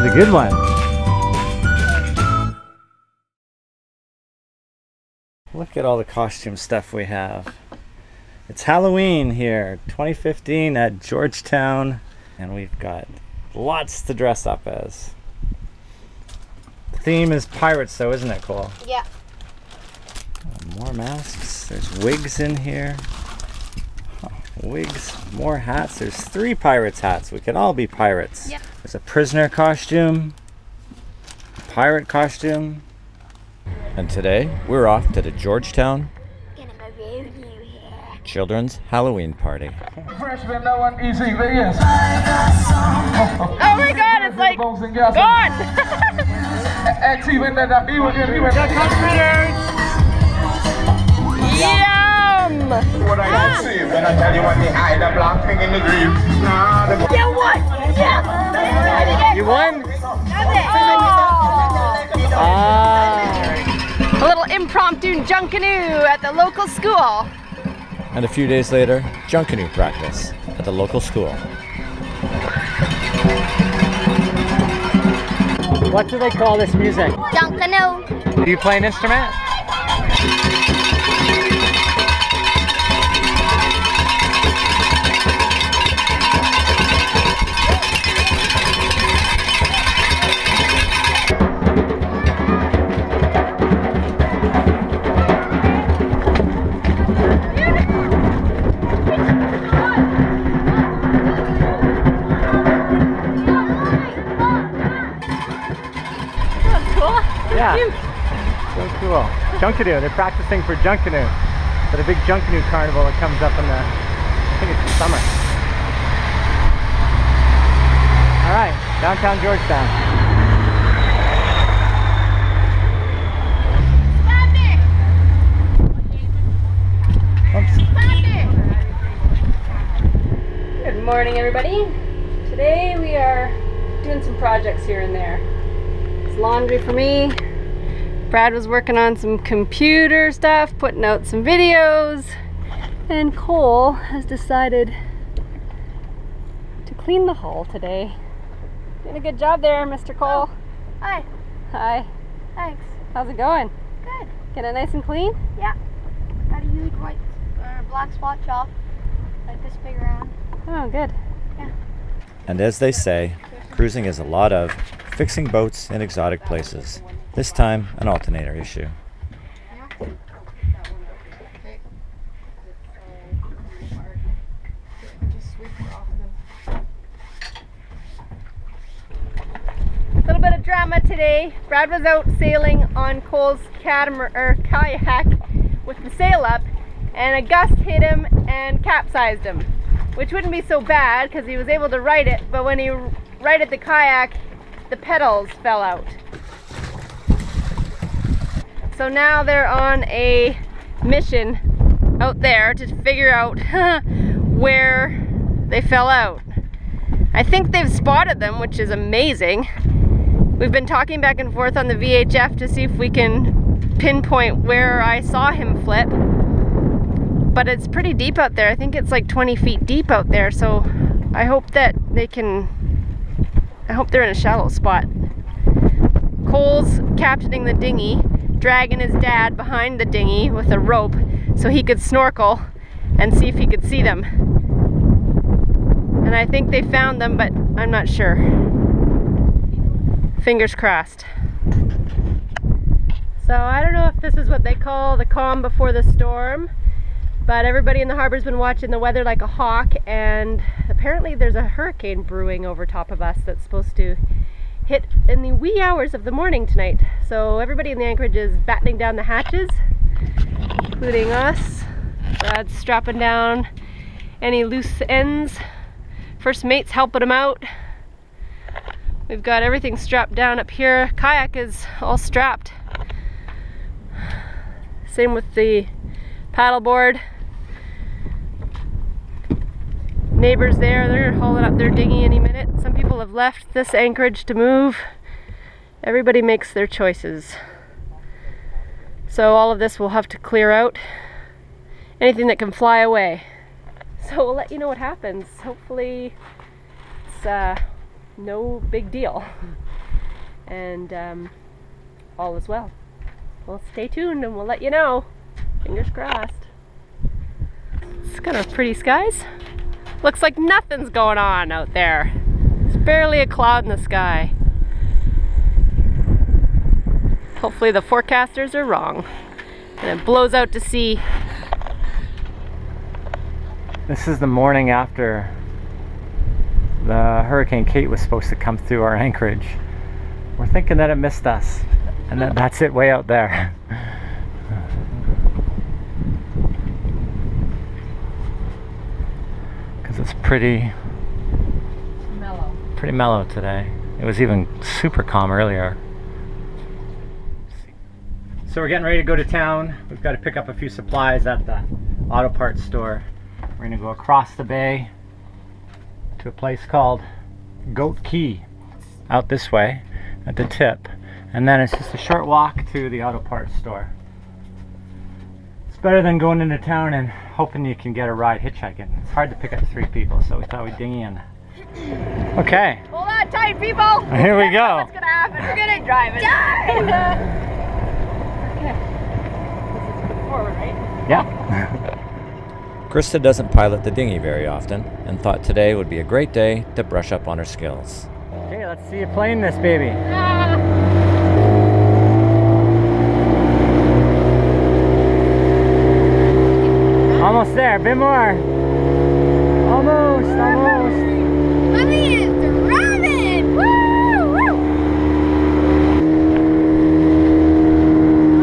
That was a good one. Look at all the costume stuff we have. It's Halloween here, 2015 at Georgetown, and we've got lots to dress up as. The theme is pirates, though, isn't it, Cole? Yeah. More masks. There's wigs in here. Huh, wigs, more hats. There's three pirates' hats. We can all be pirates. Yep. There's a prisoner costume, a pirate costume. And today we're off to the Georgetown Gonna maroon you here. Children's Halloween Party. Freshman, that one easy, but yes. Oh my god, it's like Bones gone! Active in that, he was in, he hide a in the green. Nah, the You won! Yeah! You won? Oh. Ah. A little impromptu junkanoo at the local school. And a few days later, Junkanoo practice at the local school. What do they call this music? Junkanoo. Do you play an instrument? Junkanoo. They're practicing for Junkanoo. For the big Junkanoo carnival that comes up in the, I think it's the summer. All right, downtown Georgetown. Good morning, everybody. Today we are doing some projects here and there. It's laundry for me. Brad was working on some computer stuff, putting out some videos, and Cole has decided to clean the hall today. Doing a good job there, Mr. Cole. Hi. Hi. Thanks. How's it going? Good. Get it nice and clean? Yeah. Got a huge white uh, black spot off. Like this big around. Oh, good. Yeah. And as they say, cruising is a lot of fixing boats in exotic places. This time, an alternator issue. A little bit of drama today. Brad was out sailing on Cole's catamaran or er, kayak with the sail up, and a gust hit him and capsized him, which wouldn't be so bad because he was able to right it. But when he righted the kayak, the pedals fell out. So now they're on a mission out there to figure out where they fell out. I think they've spotted them, which is amazing. We've been talking back and forth on the VHF to see if we can pinpoint where I saw him flip. But it's pretty deep out there. I think it's like 20 feet deep out there. So I hope that they can, I hope they're in a shallow spot. Cole's captaining the dinghy, dragging his dad behind the dinghy with a rope so he could snorkel and see if he could see them. And I think they found them, but I'm not sure. Fingers crossed. So I don't know if this is what they call the calm before the storm, but everybody in the harbor's been watching the weather like a hawk, and apparently there's a hurricane brewing over top of us that's supposed to hit in the wee hours of the morning tonight. So everybody in the anchorage is battening down the hatches, including us. Brad's strapping down any loose ends. First mate's helping him out. We've got everything strapped down up here. Kayak is all strapped. Same with the paddleboard. Neighbors there, they're hauling up their dinghy any minute. People have left this anchorage to move. Everybody makes their choices. So all of this will have to clear out. Anything that can fly away. So we'll let you know what happens. Hopefully it's uh, no big deal. And um, all is well. Well, stay tuned and we'll let you know. Fingers crossed. It's kind of pretty skies. Looks like nothing's going on out there. It's barely a cloud in the sky. Hopefully the forecasters are wrong. And it blows out to sea. This is the morning after the Hurricane Kate was supposed to come through our anchorage. We're thinking that it missed us, and that that's it way out there. Because it's pretty. Pretty mellow today. It was even super calm earlier. So we're getting ready to go to town. We've got to pick up a few supplies at the auto parts store. We're gonna go across the bay to a place called Goat Cay out this way at the tip. And then it's just a short walk to the auto parts store. It's better than going into town and hoping you can get a ride hitchhiking. It's hard to pick up three people, so we thought we'd ding in. Okay, Hold on tight, people! here we go. What's gonna happen? We're gonna drive it. okay. This is forward, right? Yeah. Krista doesn't pilot the dinghy very often and thought today would be a great day to brush up on her skills. Okay, let's see you playing this baby. Ah. Almost there, a bit more. Almost, almost. Mommy is driving! Woo! Woo!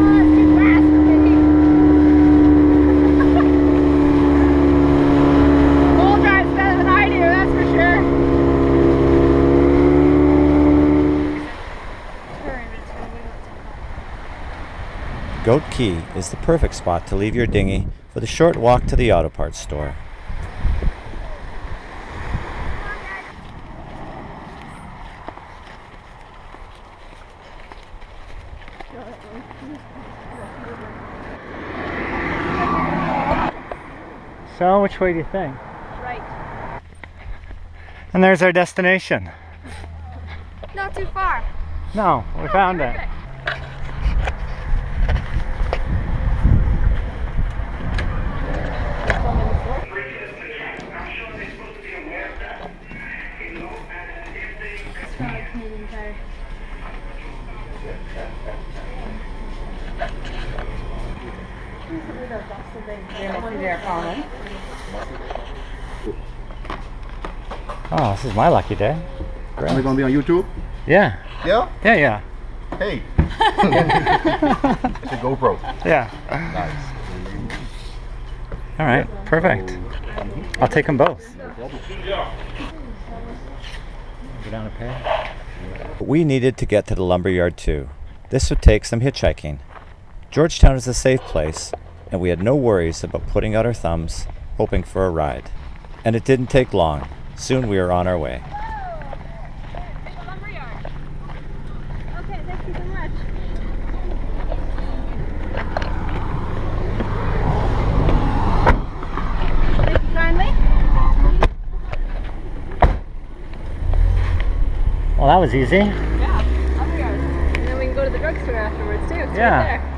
Oh, it's too fast for me. Bull drives better than I do, that's for sure. Turn, but it's gonna be what's Goat Cay is the perfect spot to leave your dinghy for the short walk to the auto parts store. So, which way do you think? Right. And there's our destination. Not too far. No, we oh, found it. Oh, this is my lucky day. Are we gonna be on YouTube? Yeah, Yeah. yeah, yeah, Hey. it's a GoPro. yeah. Nice. All right, perfect. I'll take them both. Go down a pair. We needed to get to the lumberyard too. This would take some hitchhiking. Georgetown is a safe place, and we had no worries about putting out our thumbs, hoping for a ride. And it didn't take long. Soon we were on our way. Lumberyard. Okay, thank you so much. Thank you kindly. Well, that was easy. Yeah, lumberyard. And then we can go to the drugstore afterwards too. It's Yeah. Right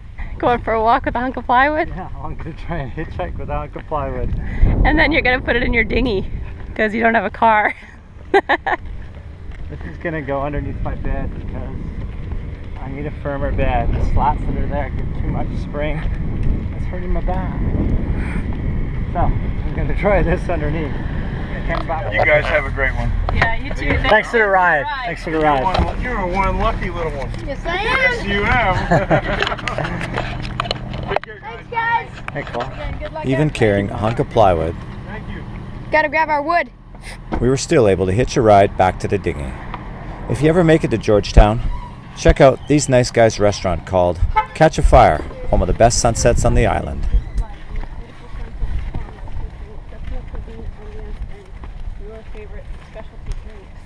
Going for a walk with a hunk of plywood? Yeah, I'm gonna try and hitchhike with a hunk of plywood. And then you're gonna put it in your dinghy because you don't have a car. This is gonna go underneath my bed because I need a firmer bed. The slats that are there get too much spring. It's hurting my back. So I'm gonna try this underneath. You guys have a great one. yeah, you too. Thanks for the ride. Thanks for the ride. One, you're a one lucky little one. Yes, I am. Yes, you am. Thanks, guys. Hey, Cole. Good luck. Even carrying a hunk of plywood, Thank you. Gotta grab our wood. we were still able to hitch a ride back to the dinghy. If you ever make it to Georgetown, Check out these nice guys' restaurant called Catch a Fire, home of the best sunsets on the island. Your favorite specialty drinks.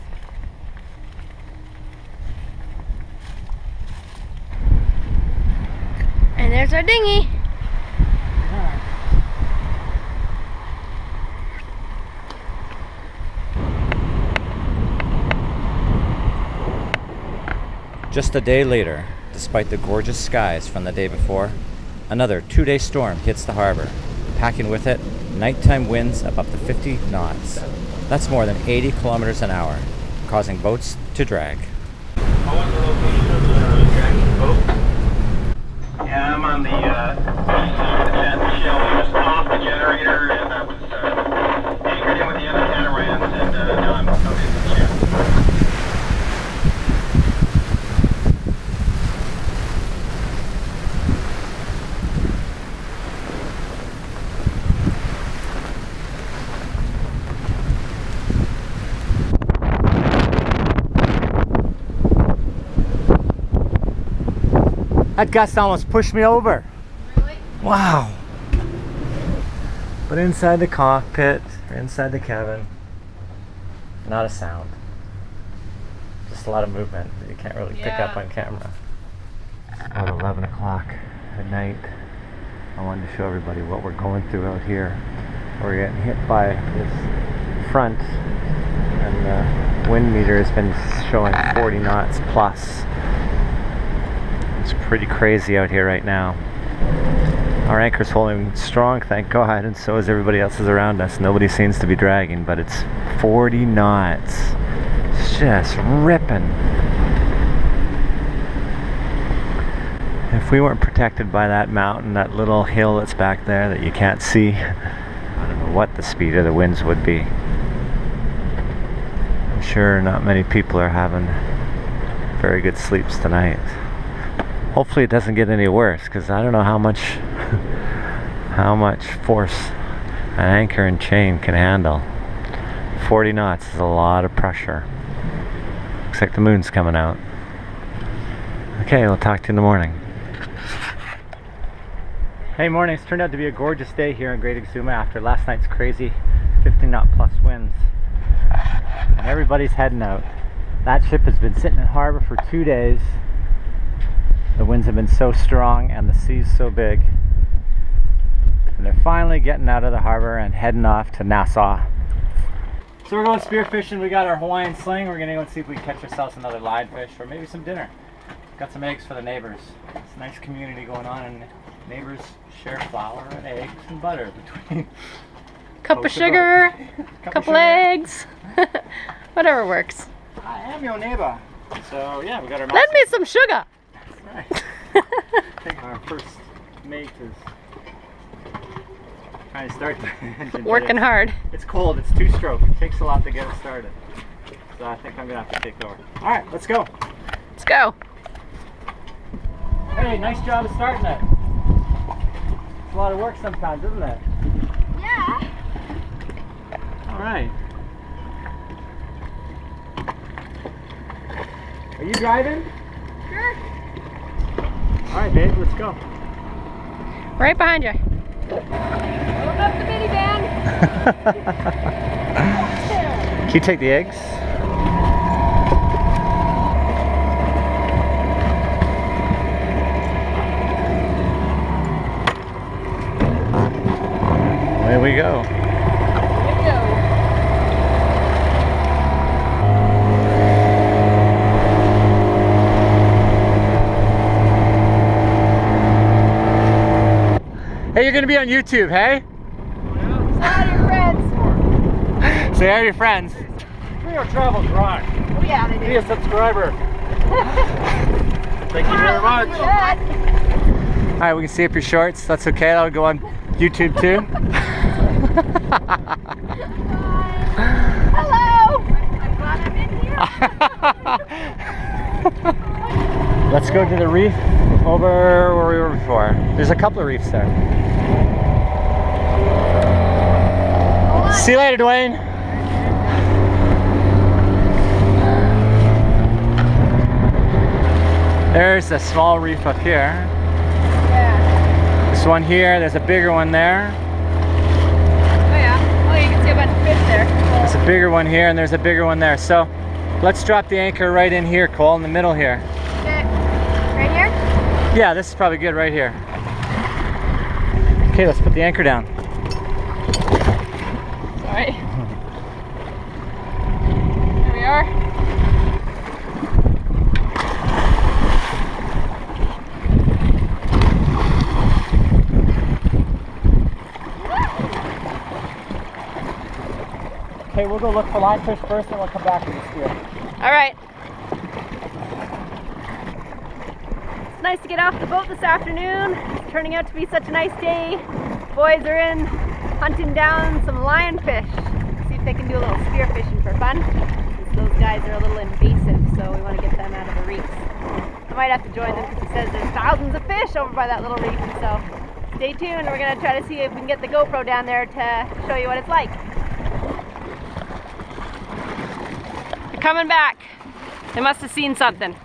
And there's our dinghy. Just a day later, despite the gorgeous skies from the day before, another two day storm hits the harbor, packing with it nighttime winds of up to 50 knots. That's more than 80 kilometers an hour, causing boats to drag. Yeah, I'm on the uh, shell just off the generator, and I was uh, anchored in with the other catamarans, and uh, now I'm out in the ship. That gust almost pushed me over. Really? Wow. But inside the cockpit, or inside the cabin, not a sound. Just a lot of movement that you can't really pick up on camera. It's about 11 o'clock at night. I wanted to show everybody what we're going through out here. We're getting hit by this front, and the wind meter has been showing 40 knots plus. It's pretty crazy out here right now. Our anchor's holding strong, thank God, and so is everybody else's around us. Nobody seems to be dragging, but it's 40 knots. It's just ripping. If we weren't protected by that mountain, that little hill that's back there that you can't see, I don't know what the speed of the winds would be. I'm sure not many people are having very good sleeps tonight. Hopefully it doesn't get any worse because I don't know how much how much force an anchor and chain can handle. 40 knots is a lot of pressure. Looks like the moon's coming out. Okay, we'll talk to you in the morning. Hey morning, it's turned out to be a gorgeous day here in Great Exuma after last night's crazy 50 knot plus winds. And everybody's heading out. That ship has been sitting in harbor for two days. The winds have been so strong and the sea's so big. And they're finally getting out of the harbor and heading off to Nassau. So we're going spearfishing. We got our Hawaiian sling. We're gonna go and see if we can catch ourselves another live fish or maybe some dinner. Got some eggs for the neighbors. It's a nice community going on and neighbors share flour and eggs and butter between Cup of sugar, Cup of couple sugar. eggs, whatever works. I am your neighbor. So yeah, we got our Lend me some sugar. Right. I think our first mate is trying to start the engine. Working hard. It's cold. It's two stroke. It takes a lot to get it started. So I think I'm gonna have to take over. All right, let's go. Let's go. Hey, nice job of starting it. It's a lot of work sometimes, isn't it? Yeah. All right. Are you driving? Sure. All right, babe. Let's go. Right behind you. Load up the minivan. Can you take the eggs? There we go. Here we go. Hey, you're gonna be on YouTube, hey? Your friends. Say hi to your friends. Trio Travels Rock. Oh yeah, they do. Be a subscriber. Thank you very much. All right, we can see up your shorts. That's okay. That'll go on YouTube too. Hello. I'm glad I'm in here. Let's go to the reef over where we were before. There's a couple of reefs there. See you later, Dwayne. There's a small reef up here. Yeah. This one here, there's a bigger one there. Oh yeah. Oh, you can see a bunch of fish there. There's a bigger one here and there's a bigger one there. So let's drop the anchor right in here, Cole, in the middle here. Okay. Right here? Yeah, this is probably good right here. Okay, let's put the anchor down. Sorry. There we are. Okay, we'll go look for lionfish first and we'll come back and steer. All right. It's nice to get off the boat this afternoon. It's turning out to be such a nice day. Boys are in hunting down some lionfish. See if they can do a little spear fishing for fun. Those guys are a little invasive, so we want to get them out of the reefs. I might have to join them because he says there's thousands of fish over by that little reef. So stay tuned. We're gonna try to see if we can get the GoPro down there to show you what it's like. Coming back. They must have seen something.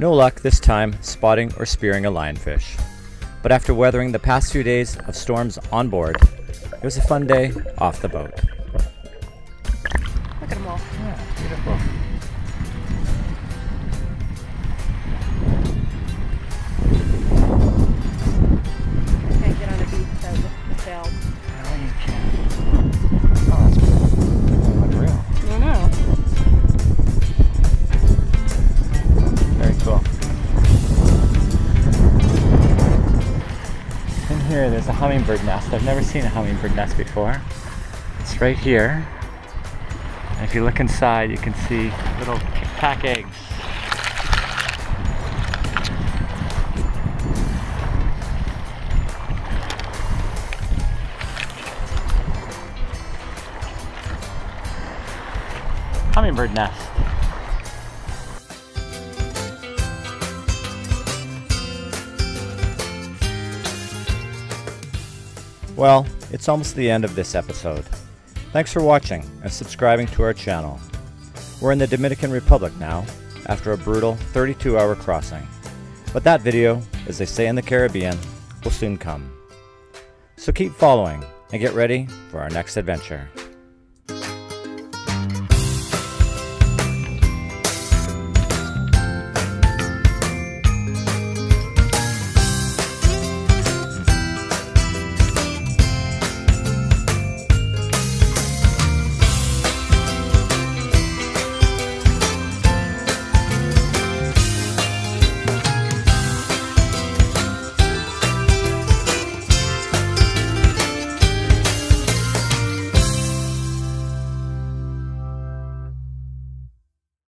No luck this time spotting or spearing a lionfish. But after weathering the past few days of storms on board, it was a fun day off the boat. Look at them all. Yeah, beautiful. Can't get on a beach without the, the sails. Oh, you can. A hummingbird nest. I've never seen a hummingbird nest before. It's right here. And if you look inside, you can see little pack eggs. Hummingbird nest. Well, it's almost the end of this episode. Thanks for watching and subscribing to our channel. We're in the Dominican Republic now, after a brutal 32 hour crossing. But that video, as they say in the Caribbean, will soon come. So keep following and get ready for our next adventure.